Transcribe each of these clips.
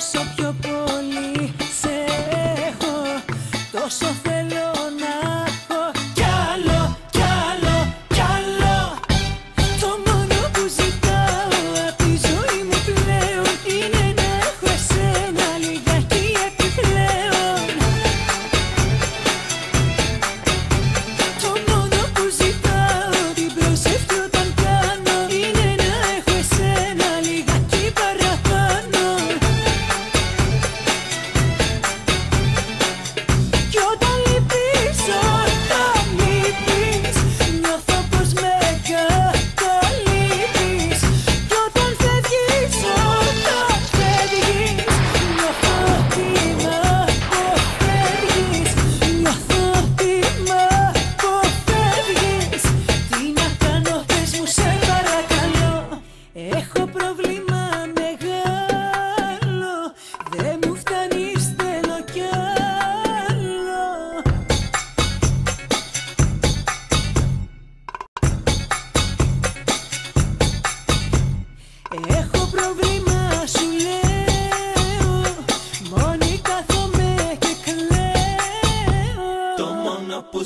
sempre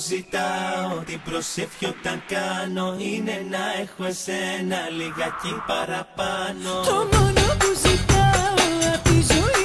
ζητάω Την προσευχή όταν κάνω Είναι να έχω εσένα λιγάκι παραπάνω. Το μόνο που ζητάω από τη ζωή